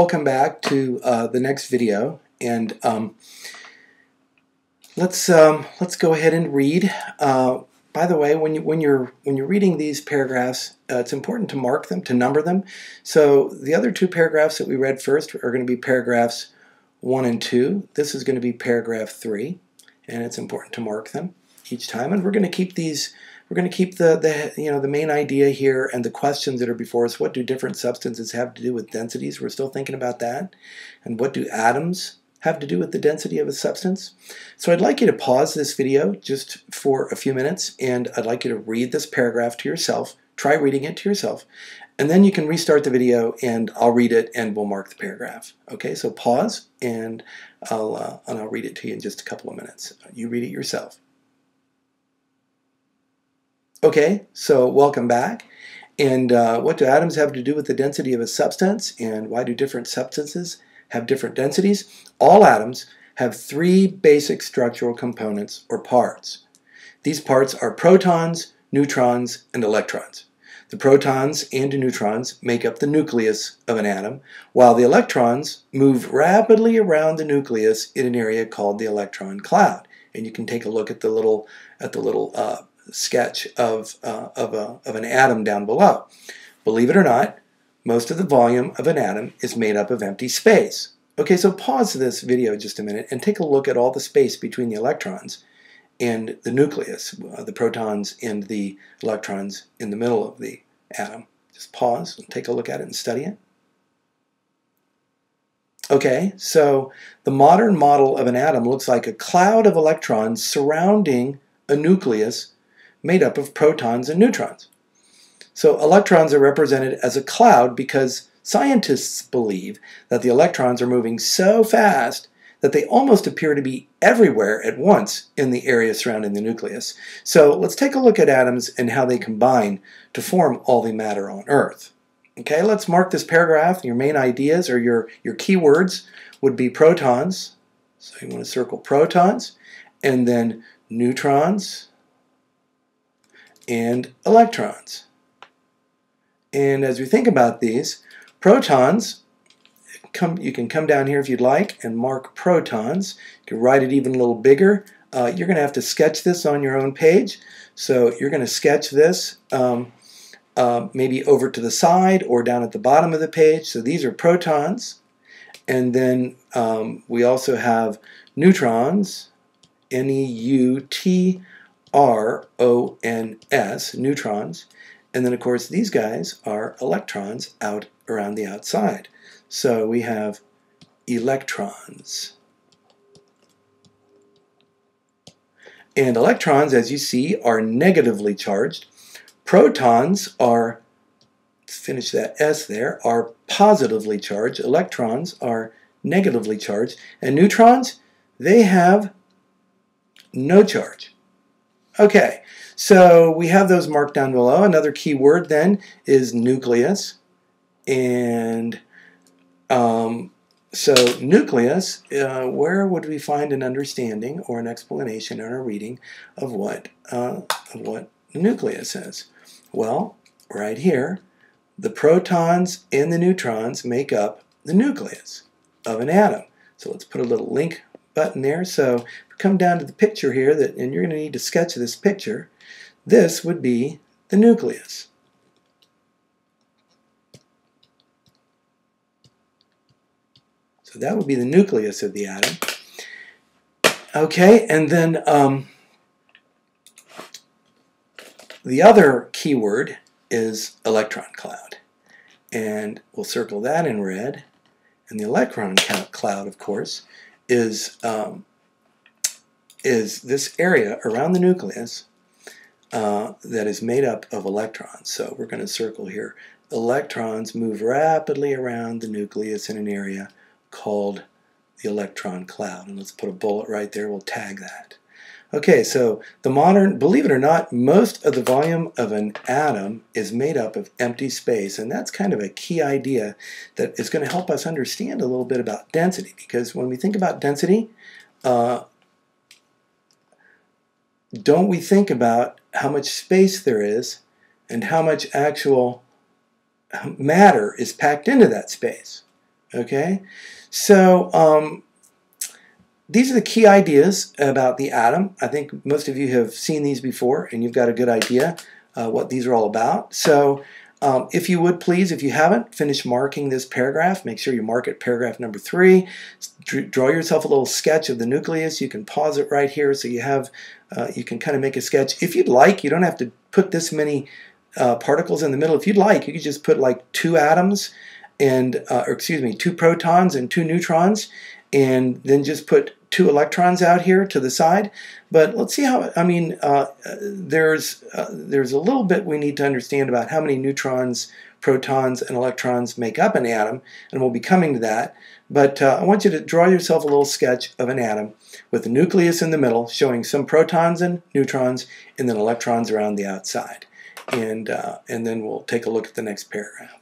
welcome back to uh, the next video, and um, let's um, let's go ahead and read. Uh, by the way, when you when you're when you're reading these paragraphs, uh, it's important to mark them, to number them. So the other two paragraphs that we read first are going to be paragraphs one and two. This is going to be paragraph three, and it's important to mark them each time. And we're going to keep these we're going to keep the, the, you know, the main idea here and the questions that are before us. What do different substances have to do with densities? We're still thinking about that. And what do atoms have to do with the density of a substance? So I'd like you to pause this video just for a few minutes and I'd like you to read this paragraph to yourself. Try reading it to yourself. And then you can restart the video and I'll read it and we'll mark the paragraph. Okay, so pause and I'll, uh, and I'll read it to you in just a couple of minutes. You read it yourself. Okay, so welcome back. And uh, what do atoms have to do with the density of a substance? And why do different substances have different densities? All atoms have three basic structural components or parts. These parts are protons, neutrons, and electrons. The protons and neutrons make up the nucleus of an atom, while the electrons move rapidly around the nucleus in an area called the electron cloud. And you can take a look at the little at the little uh, sketch of, uh, of, a, of an atom down below. Believe it or not, most of the volume of an atom is made up of empty space. Okay, so pause this video just a minute and take a look at all the space between the electrons and the nucleus, uh, the protons and the electrons in the middle of the atom. Just pause and take a look at it and study it. Okay, so the modern model of an atom looks like a cloud of electrons surrounding a nucleus made up of protons and neutrons. So electrons are represented as a cloud because scientists believe that the electrons are moving so fast that they almost appear to be everywhere at once in the area surrounding the nucleus. So let's take a look at atoms and how they combine to form all the matter on Earth. Okay, let's mark this paragraph. Your main ideas or your, your keywords would be protons. So you want to circle protons, and then neutrons, and electrons. And as we think about these, protons, come, you can come down here if you'd like and mark protons. You can write it even a little bigger. Uh, you're going to have to sketch this on your own page. So you're going to sketch this um, uh, maybe over to the side or down at the bottom of the page. So these are protons. And then um, we also have neutrons, N-E-U-T R-O-N-S, neutrons. And then, of course, these guys are electrons out around the outside. So we have electrons. And electrons, as you see, are negatively charged. Protons are, finish that S there, are positively charged. Electrons are negatively charged. And neutrons, they have no charge. Okay, so we have those marked down below. Another key word then is nucleus. And um, so nucleus, uh, where would we find an understanding or an explanation or a reading of what, uh, of what nucleus is? Well, right here, the protons and the neutrons make up the nucleus of an atom. So let's put a little link button there. So come down to the picture here, that, and you're going to need to sketch this picture, this would be the nucleus. So that would be the nucleus of the atom. Okay, and then um, the other keyword is electron cloud. And we'll circle that in red. And the electron cloud, of course, is um, is this area around the nucleus uh, that is made up of electrons. So we're going to circle here. Electrons move rapidly around the nucleus in an area called the electron cloud. And let's put a bullet right there. We'll tag that. Okay, so the modern, believe it or not, most of the volume of an atom is made up of empty space, and that's kind of a key idea that is going to help us understand a little bit about density, because when we think about density, uh, don't we think about how much space there is and how much actual matter is packed into that space? Okay, so um, these are the key ideas about the atom. I think most of you have seen these before and you've got a good idea uh, what these are all about. So um, if you would please, if you haven't, finish marking this paragraph. Make sure you mark it paragraph number three. Draw yourself a little sketch of the nucleus. You can pause it right here so you have, uh, you can kind of make a sketch. If you'd like, you don't have to put this many uh, particles in the middle. If you'd like, you could just put like two atoms and, uh, or excuse me, two protons and two neutrons, and then just put two electrons out here to the side. But let's see how, I mean, uh, there's, uh, there's a little bit we need to understand about how many neutrons, protons, and electrons make up an atom, and we'll be coming to that. But uh, I want you to draw yourself a little sketch of an atom with the nucleus in the middle showing some protons and neutrons and then electrons around the outside. And, uh, and then we'll take a look at the next paragraph.